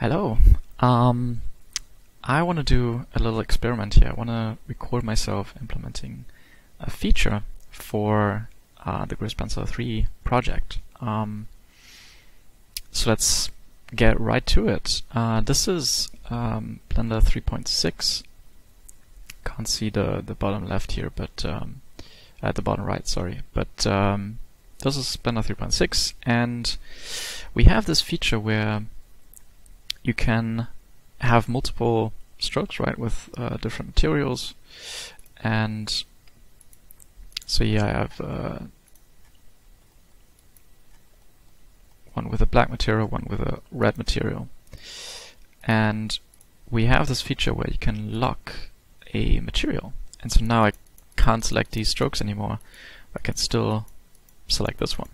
Hello. Um, I want to do a little experiment here. I want to record myself implementing a feature for uh, the Grease Pencil 3 project. Um, so let's get right to it. Uh, this is um, Blender 3.6. Can't see the the bottom left here, but um, at the bottom right, sorry. But um, this is Blender 3.6, and we have this feature where you can have multiple strokes, right, with uh, different materials. And so yeah, I have uh, one with a black material, one with a red material. And we have this feature where you can lock a material. And so now I can't select these strokes anymore. I can still select this one.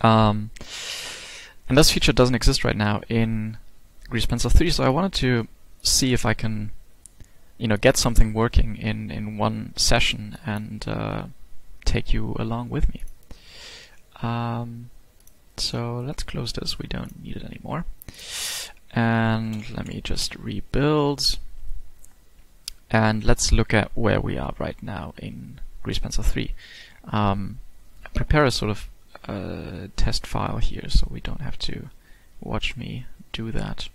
Um, and this feature doesn't exist right now in Grease Pencil 3, so I wanted to see if I can you know, get something working in, in one session and uh, take you along with me. Um, so let's close this, we don't need it anymore. And let me just rebuild. And let's look at where we are right now in Grease Pencil 3. Um, prepare a sort of a test file here so we don't have to watch me do that.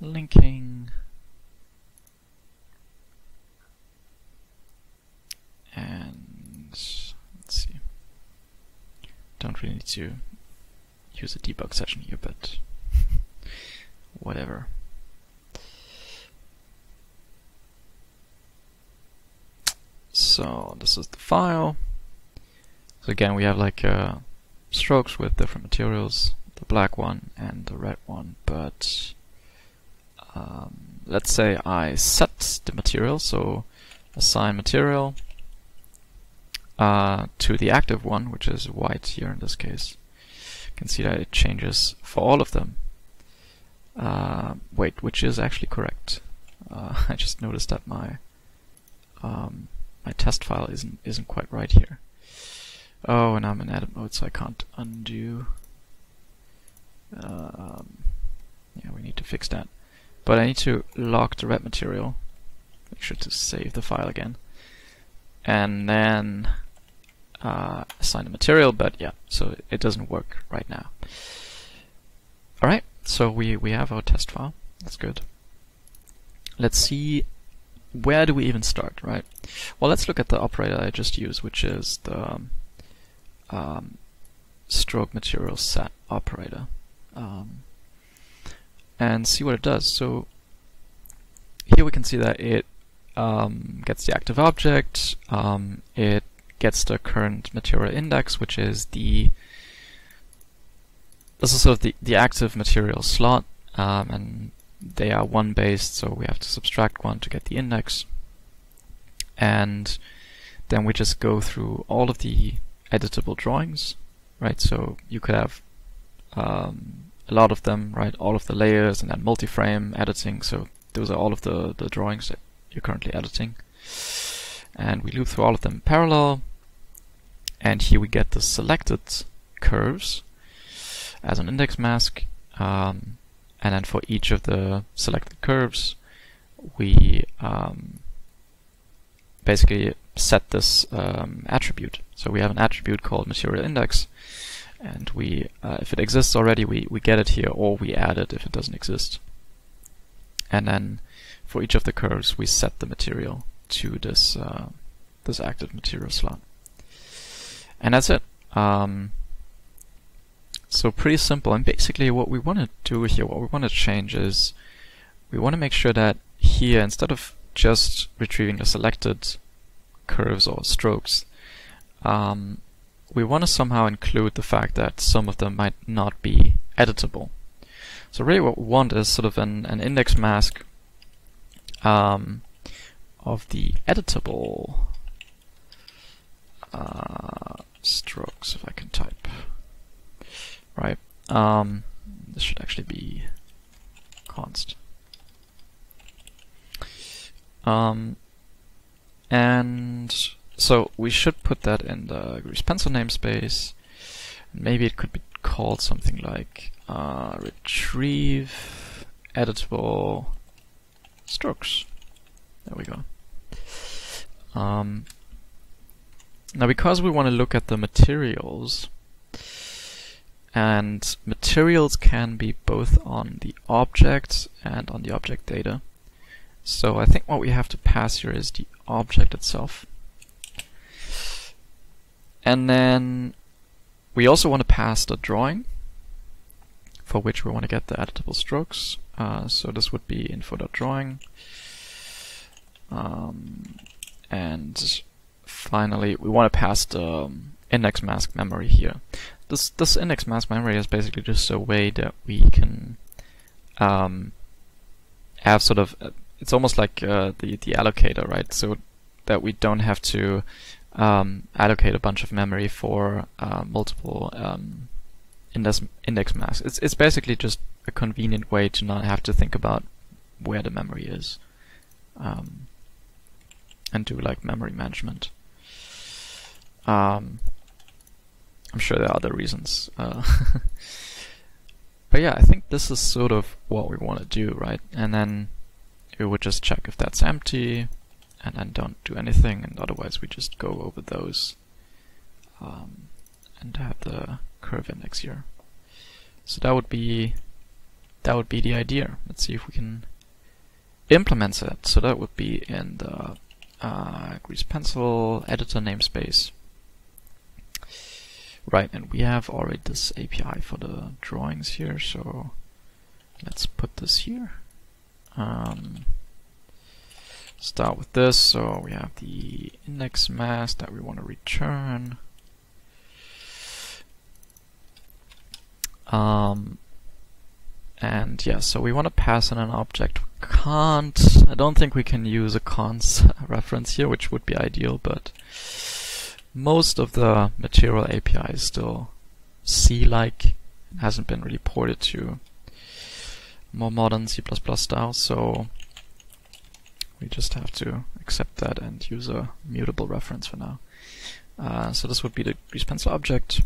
Linking and let's see. Don't really need to use a debug session here, but whatever. So this is the file. So again, we have like uh, strokes with different materials, the black one and the red one, but um, let's say I set the material, so assign material uh, to the active one, which is white here in this case. You can see that it changes for all of them. Uh, wait, which is actually correct. Uh, I just noticed that my um, my test file isn't isn't quite right here. Oh, and I'm in edit mode, so I can't undo. Um, yeah, we need to fix that. But I need to lock the red material. Make sure to save the file again. And then uh, assign the material, but yeah, so it doesn't work right now. Alright, so we, we have our test file. That's good. Let's see where do we even start, right? Well, let's look at the operator I just used, which is the um, um, stroke material set operator um, and see what it does. So here we can see that it um, gets the active object, um, it gets the current material index, which is the this is sort of the, the active material slot, um, and they are one based, so we have to subtract one to get the index. And then we just go through all of the editable drawings, right? So you could have um, a lot of them, right? All of the layers and then multi-frame editing. So those are all of the, the drawings that you're currently editing. And we loop through all of them in parallel. And here we get the selected curves as an index mask. Um, and then for each of the selected curves, we um, basically set this um, attribute. So we have an attribute called material index, and we, uh, if it exists already, we, we get it here, or we add it if it doesn't exist. And then for each of the curves, we set the material to this uh, this active material slot. And that's it. Um, so pretty simple. And basically what we want to do here, what we want to change is we want to make sure that here, instead of just retrieving the selected curves or strokes, um, we want to somehow include the fact that some of them might not be editable. So really what we want is sort of an, an index mask um, of the editable uh, strokes, if I can type. Right. Um, this should actually be const. Um, and so we should put that in the Grease Pencil namespace. Maybe it could be called something like uh, retrieve editable strokes. There we go. Um, now because we want to look at the materials, and materials can be both on the object and on the object data. So I think what we have to pass here is the object itself. And then we also want to pass the drawing, for which we want to get the editable strokes. Uh, so this would be info.drawing. Um, and finally, we want to pass the um, index mask memory here. This this index mask memory is basically just a way that we can um, have sort of it's almost like uh, the the allocator, right? So that we don't have to um, allocate a bunch of memory for uh, multiple um, index index masks. It's it's basically just a convenient way to not have to think about where the memory is, um, and do like memory management. Um, I'm sure there are other reasons. Uh, but yeah, I think this is sort of what we want to do, right? And then we would just check if that's empty, and then don't do anything, and otherwise we just go over those um, and have the curve index here. So that would be that would be the idea. Let's see if we can implement it. So that would be in the uh, Grease Pencil editor namespace. Right, and we have already this API for the drawings here, so let's put this here. Um, start with this, so we have the index mask that we want to return. Um, and yeah, so we want to pass in an object. We can't, I don't think we can use a cons reference here, which would be ideal, but most of the material API is still C-like, hasn't been really ported to more modern C++ style, so we just have to accept that and use a mutable reference for now. Uh, so this would be the grease pencil object,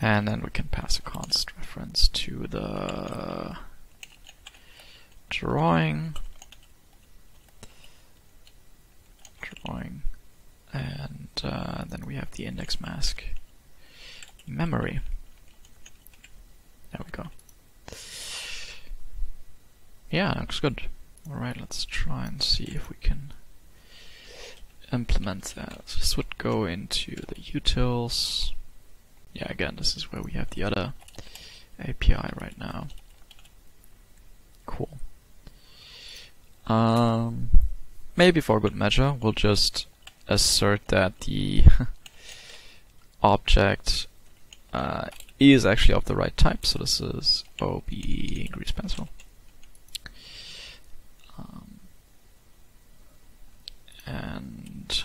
and then we can pass a const reference to the drawing, drawing and uh, then we have the index mask memory. There we go. Yeah, looks good. Alright, let's try and see if we can implement that. So this would go into the utils. Yeah, again, this is where we have the other API right now. Cool. Um, maybe for a good measure, we'll just assert that the object uh, is actually of the right type. So this is OBE grease pencil. And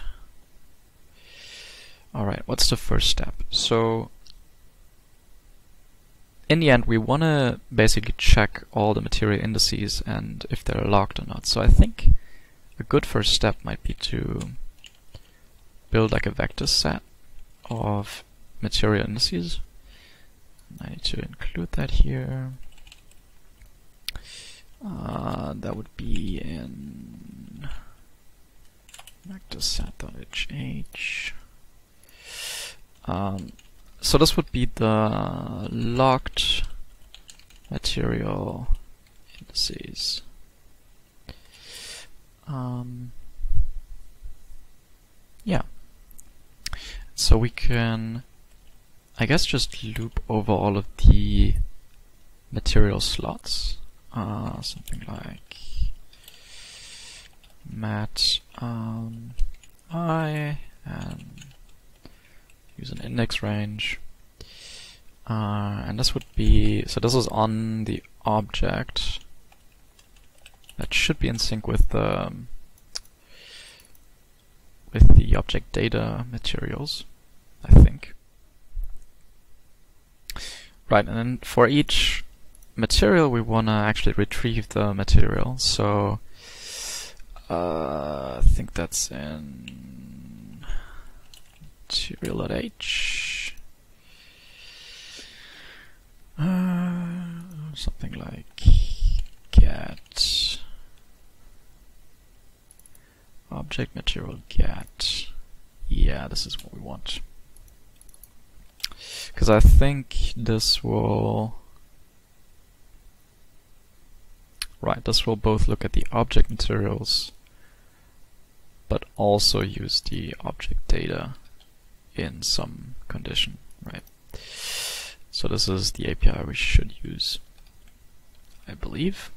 alright, what's the first step? So in the end, we want to basically check all the material indices and if they're locked or not. So I think a good first step might be to build like a vector set of material indices. I need to include that here. Uh, that would be in vector set.h. Um, so this would be the locked material indices. Um, yeah. So we can, I guess, just loop over all of the material slots. Uh, something like mat um, i and use an index range. Uh, and this would be, so this is on the object. That should be in sync with the with the object data materials, I think. Right, and then for each material we want to actually retrieve the material, so uh, I think that's in material.h. something like get object material get. Yeah, this is what we want. Because I think this will... Right, this will both look at the object materials but also use the object data in some condition, right? So this is the API we should use, I believe.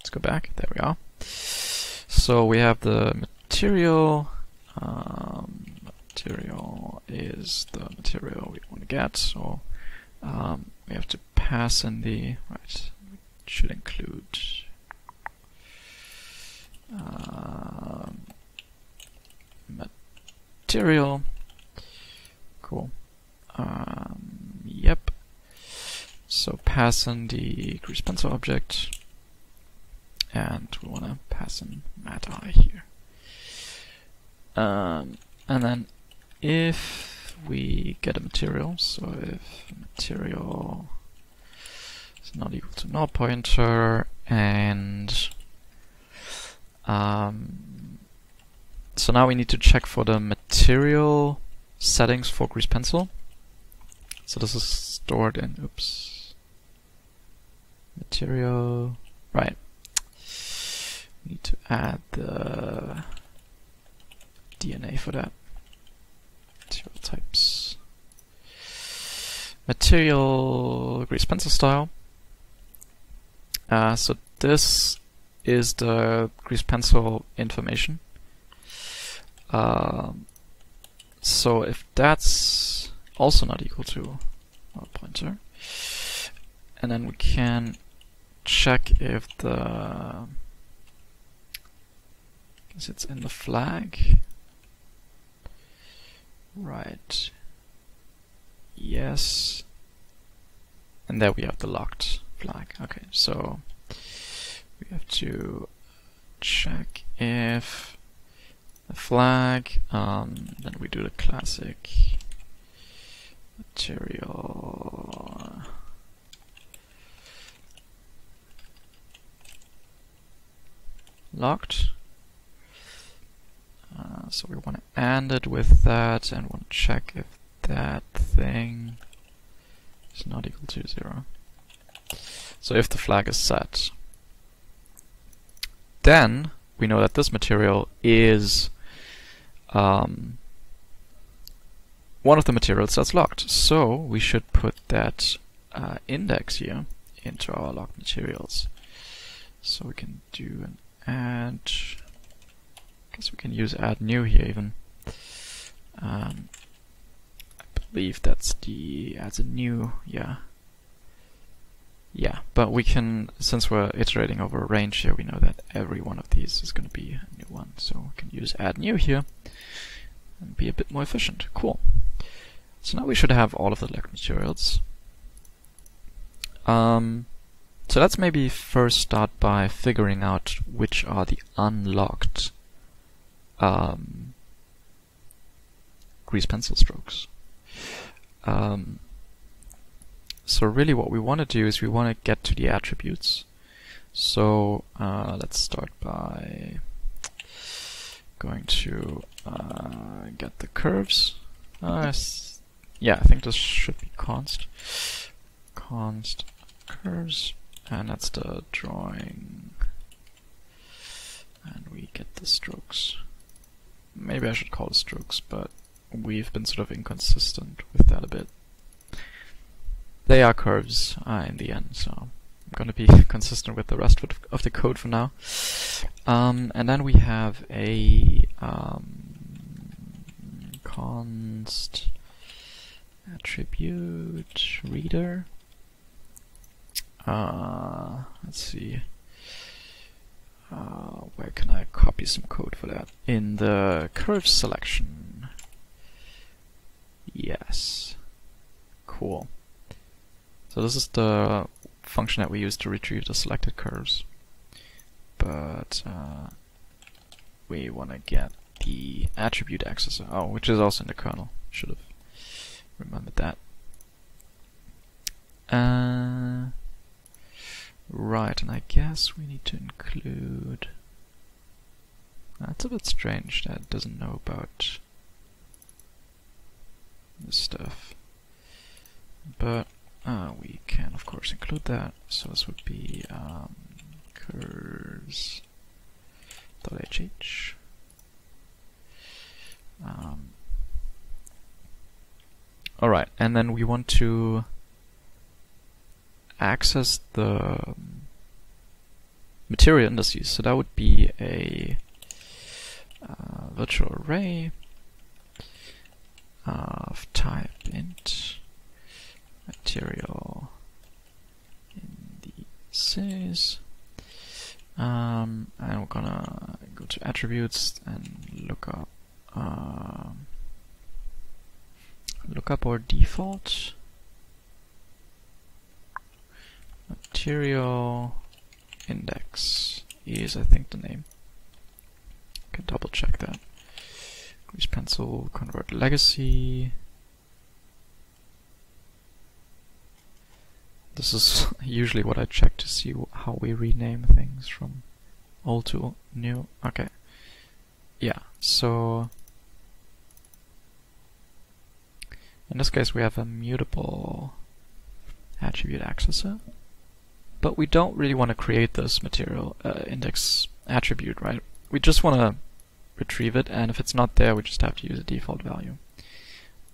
Let's go back, there we are. So we have the material, um, material is the material we want to get, so um, we have to pass in the, right, should include um, material. Cool. Um, yep. So pass in the pencil object, and we want to pass in mat eye here. Um, and then if we get a material, so if material is not equal to null pointer and um, so now we need to check for the material settings for grease pencil. So this is stored in, oops, material, right. Need to add the DNA for that. Material types. Material grease pencil style. Uh, so this is the grease pencil information. Um, so if that's also not equal to our pointer, and then we can check if the it's in the flag. Right. Yes. And there we have the locked flag. Okay, so we have to check if the flag, um, then we do the classic material locked. Uh, so we want to end it with that and want to check if that thing is not equal to zero. So if the flag is set, then we know that this material is um, one of the materials that's locked. So we should put that uh, index here into our locked materials. So we can do an add. I guess we can use add new here even. Um, I believe that's the adds a new. Yeah. Yeah, but we can, since we're iterating over a range here, we know that every one of these is going to be a new one. So we can use add new here and be a bit more efficient. Cool. So now we should have all of the locked materials. Um, so let's maybe first start by figuring out which are the unlocked um, grease pencil strokes. Um, so really what we want to do is we want to get to the attributes. So uh, let's start by going to uh, get the curves. Uh, yeah, I think this should be const. Const curves, and that's the drawing. And we get the strokes. Maybe I should call it strokes, but we've been sort of inconsistent with that a bit. They are curves uh, in the end, so I'm going to be consistent with the rest of the code for now. Um, and then we have a um, const attribute reader. Uh, let's see. Uh, where can I copy some code for that? In the curve selection. Yes. Cool. So this is the function that we use to retrieve the selected curves. But uh, we want to get the attribute accessor, oh, which is also in the kernel. Should have remembered that. Uh, right, and I guess we need to include... That's a bit strange that doesn't know about this stuff. But uh, we can, of course, include that. So this would be um, curves.hh. Um, Alright, and then we want to access the material indices. So that would be a uh, virtual array of type int material indices. Um, and we're gonna go to attributes and look up um, look up our default material index is I think the name. Can double check that. Grease pencil convert legacy. This is usually what I check to see how we rename things from old to new. Okay. Yeah, so in this case we have a mutable attribute accessor, but we don't really want to create this material uh, index attribute, right? We just want to retrieve it, and if it's not there, we just have to use a default value.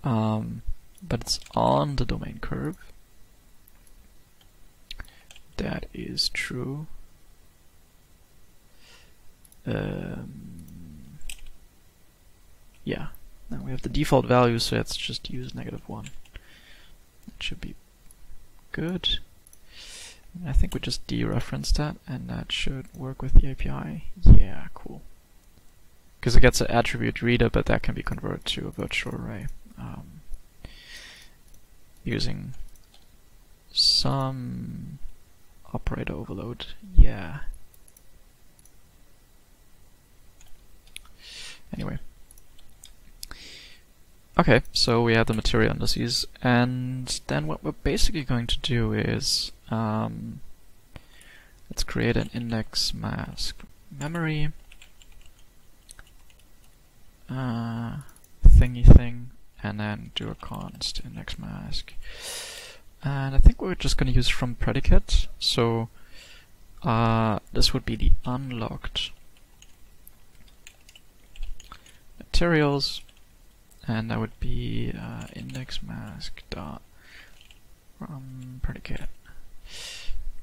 Um, but it's on the domain curve. That is true. Um, yeah, now we have the default value, so let's just use negative 1. That should be good. I think we just dereference that, and that should work with the API. Yeah, cool because it gets an attribute reader, but that can be converted to a virtual array um, using some operator overload. Yeah. Anyway. Okay, so we have the material indices, and then what we're basically going to do is um, let's create an index mask memory uh, thingy thing, and then do a const index mask. And I think we're just going to use from predicate, so uh, this would be the unlocked materials, and that would be uh, index mask dot from predicate.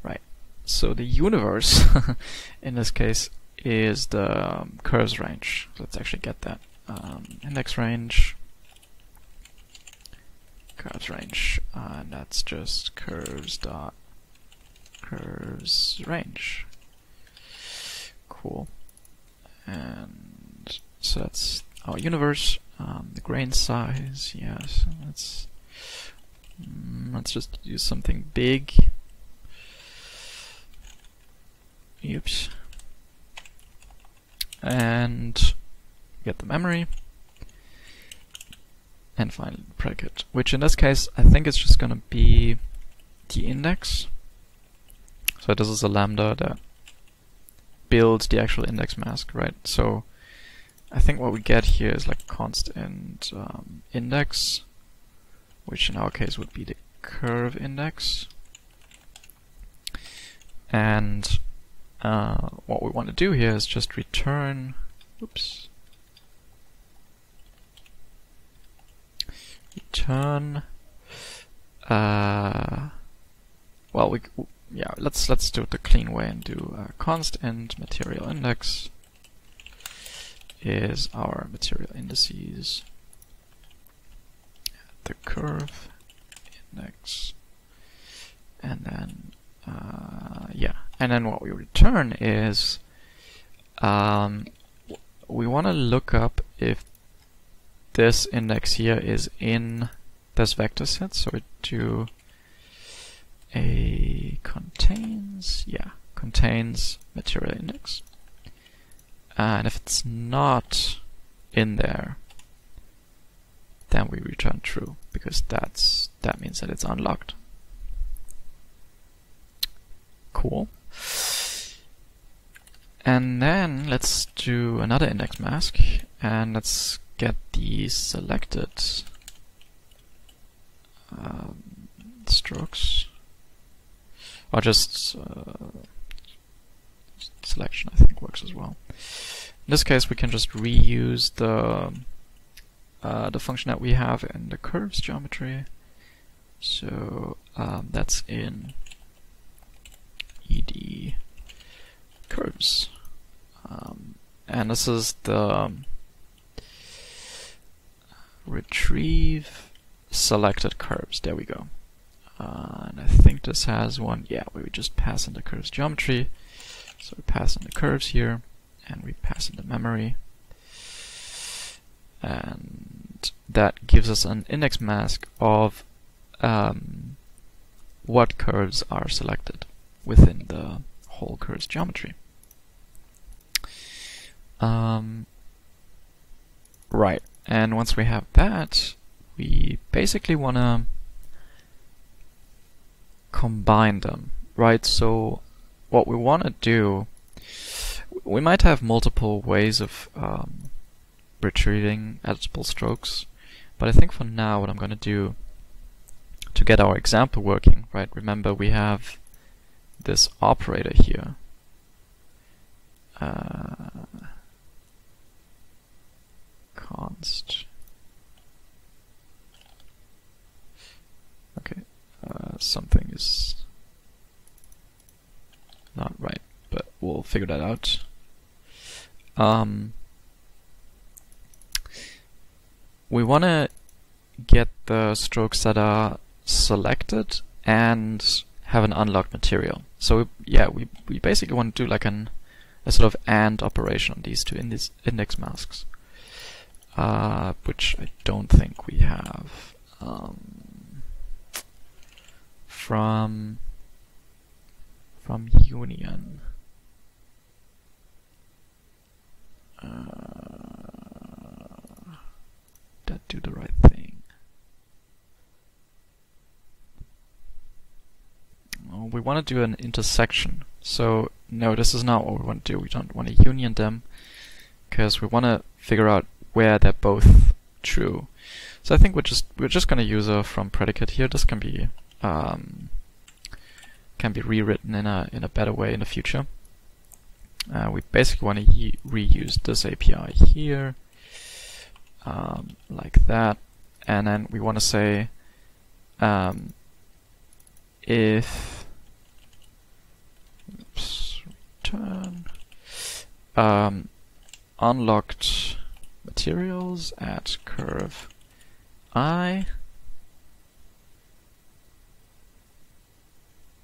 Right. So the universe in this case is the um, curves range. Let's actually get that um, index range, curves range, uh, and that's just curves dot curves range. Cool. And so that's our universe. Um, the grain size, yes. let's mm, let's just use something big. Oops. And get the memory, and finally predicate, which in this case I think it's just going to be the index. So this is a lambda that builds the actual index mask, right? So I think what we get here is like constant um, index, which in our case would be the curve index. And uh, what we want to do here is just return, oops, return uh, well we yeah let's let's do it the clean way and do uh, const int material index is our material indices. The curve index. And then uh, yeah. And then what we return is um, we want to look up if this index here is in this vector set, so we do a contains, yeah, contains material index. And if it's not in there, then we return true, because that's that means that it's unlocked. Cool. And then let's do another index mask and let's get the selected um, strokes. Or just uh, selection I think works as well. In this case we can just reuse the uh, the function that we have in the curves geometry. So um, that's in ed curves. Um, and this is the um, retrieve selected curves. There we go. Uh, and I think this has one, yeah, we just pass in the curves geometry. So we pass in the curves here, and we pass in the memory. And that gives us an index mask of um, what curves are selected within the whole curves geometry. Um, right, and once we have that, we basically want to combine them, right? So what we want to do, we might have multiple ways of um, retrieving editable strokes, but I think for now what I'm going to do to get our example working, right? Remember we have this operator here. Uh, const. Okay, uh, something is not right, but we'll figure that out. Um, we want to get the strokes that are selected and have an unlocked material. So we, yeah, we, we basically want to do like an a sort of AND operation on these two index, index masks uh, which I don't think we have. Um, from from Union. Uh, that do the right thing. Oh, we want to do an intersection. So no, this is not what we want to do. We don't want to union them because we want to figure out where they're both true. So I think we're just we're just going to use a from predicate here. This can be um, can be rewritten in a in a better way in the future. Uh, we basically want to reuse this API here, um, like that, and then we want to say um, if oops, return um, unlocked materials at curve i.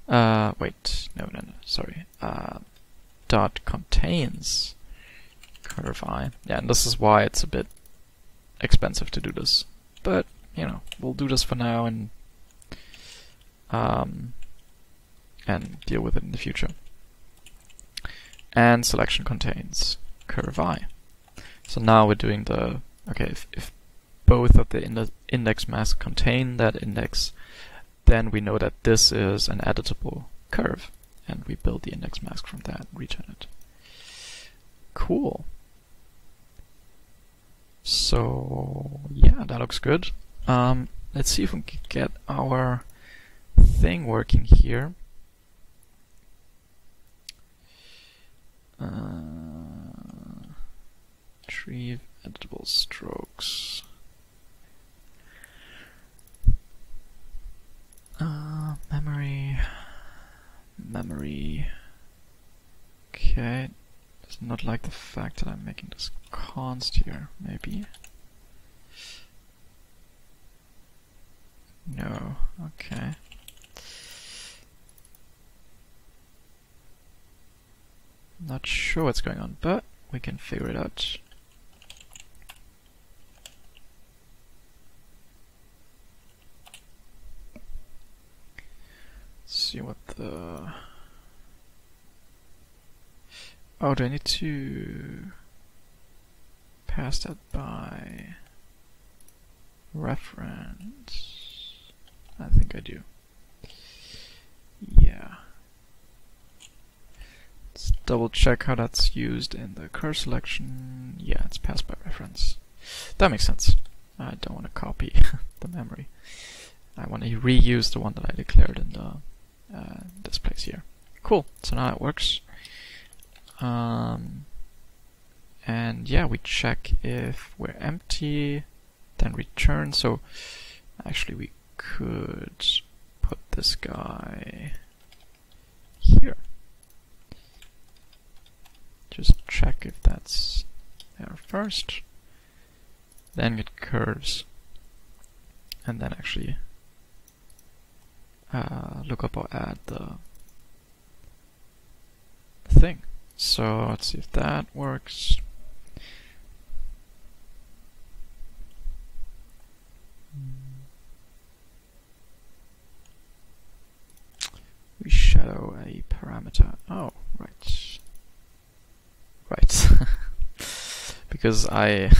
Uh, wait, no, no, no, sorry. Uh, dot contains curve i. Yeah, and this is why it's a bit expensive to do this. But, you know, we'll do this for now and um, and deal with it in the future. And selection contains curve i. So now we're doing the, okay, if, if both of the index masks contain that index, then we know that this is an editable curve. And we build the index mask from that, return it. Cool. So, yeah, that looks good. Um, let's see if we can get our thing working here. Uh, retrieve editable strokes. Uh, memory, memory. Okay, does not like the fact that I'm making this const here, maybe. No, okay. Not sure what's going on, but we can figure it out. see what the... Oh, do I need to pass that by reference? I think I do. Yeah. Let's double check how that's used in the cur selection. Yeah, it's passed by reference. That makes sense. I don't want to copy the memory. I want to reuse the one that I declared in the uh, this place here. Cool. So now it works. Um, and yeah, we check if we're empty, then return. So actually, we could put this guy here. Just check if that's there first, then get curves, and then actually uh, look up or add the thing. So let's see if that works. We shadow a parameter. Oh, right. Right. because I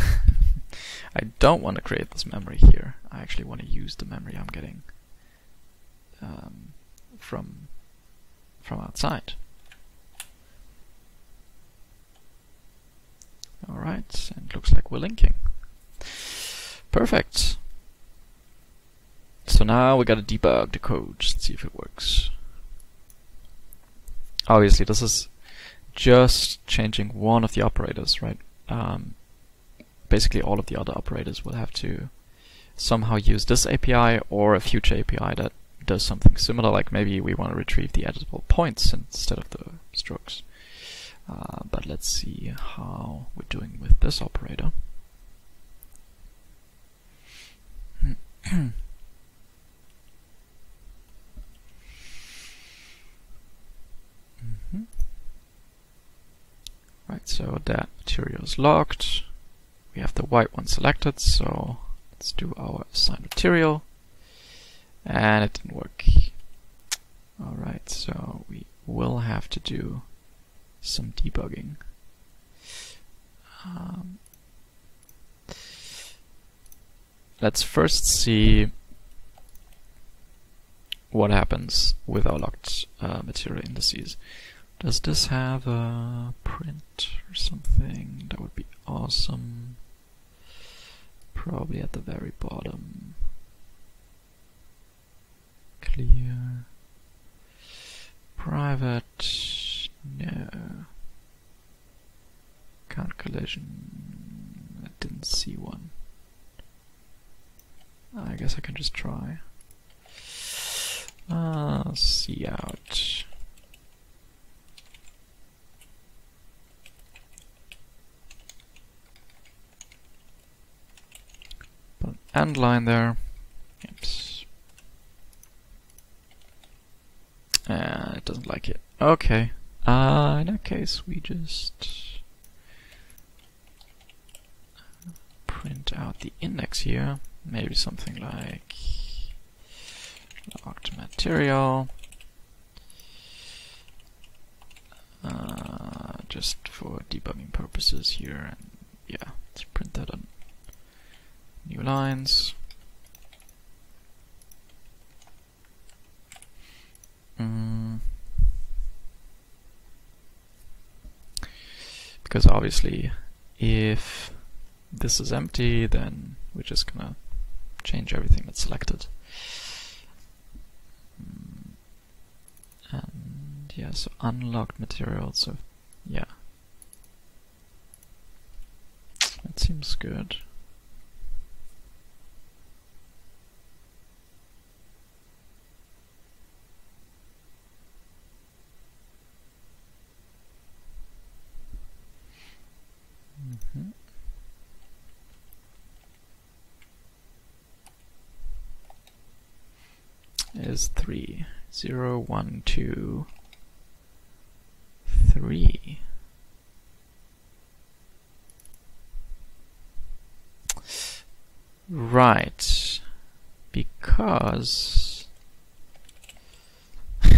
I don't want to create this memory here. I actually want to use the memory I'm getting um, from from outside. Alright, and looks like we're linking. Perfect. So now we gotta debug the code, see if it works. Obviously this is just changing one of the operators, right? Um, basically all of the other operators will have to somehow use this API or a future API that does something similar, like maybe we want to retrieve the editable points instead of the strokes. Uh, but let's see how we're doing with this operator. Right, so that material is locked. We have the white one selected, so let's do our assign material. And it didn't work. Alright, so we will have to do some debugging. Um, let's first see what happens with our locked uh, material indices. Does this have a print or something? That would be awesome. Probably at the very bottom. Clear. Private. No. Can't collision. I didn't see one. I guess I can just try. Uh, cout. End line there. Oops. Uh, it doesn't like it. Okay. Uh, in that case, we just print out the index here. Maybe something like locked material. Uh, just for debugging purposes here, and yeah, let's print that on new lines. Mm. Because obviously, if this is empty, then we're just gonna change everything that's selected. Mm. And yeah, so unlocked material, so yeah. That seems good. Is three zero one two three. Right, because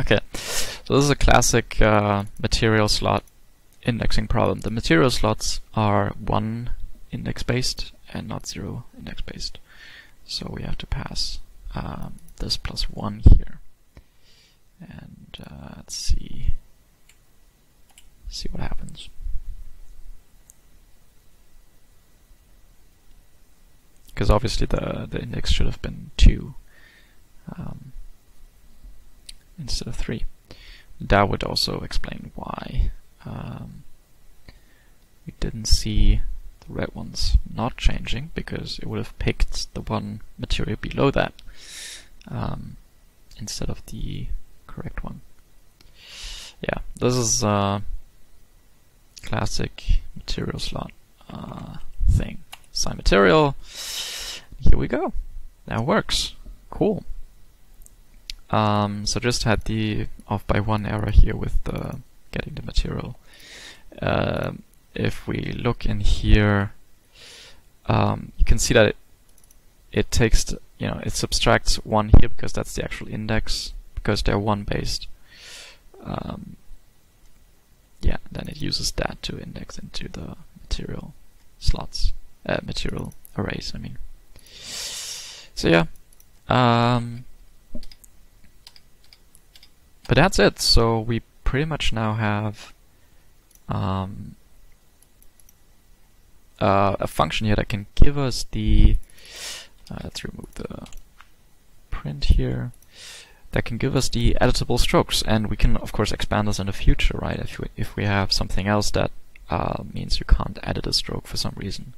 okay, so this is a classic uh, material slot indexing problem. The material slots are one index based and not zero index based. So we have to pass um, this plus one here. And uh, let's see. see what happens. Because obviously the the index should have been two um, instead of three. That would also explain why um, we didn't see the red ones not changing because it would have picked the one material below that um, instead of the correct one. Yeah, this is a classic material slot uh, thing. Sign material. Here we go. That works. Cool. Um, so just had the off by one error here with the getting the material. Uh, if we look in here, um, you can see that it, it takes, you know, it subtracts one here because that's the actual index because they're one based. Um, yeah, then it uses that to index into the material slots, uh, material arrays. I mean. So yeah. Um, but that's it. So we pretty much now have um, uh, a function here that can give us the uh, let's remove the print here that can give us the editable strokes and we can of course expand this in the future right if we, if we have something else that uh, means you can't edit a stroke for some reason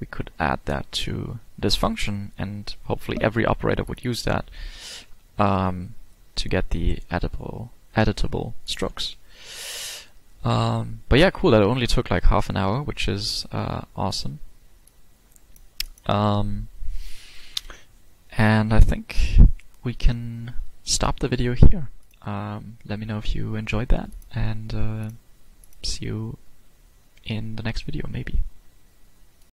we could add that to this function and hopefully every operator would use that um, to get the editable editable strokes um, but yeah, cool. That only took like half an hour, which is uh, awesome. Um, and I think we can stop the video here. Um, let me know if you enjoyed that, and uh, see you in the next video, maybe.